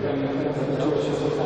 Ja.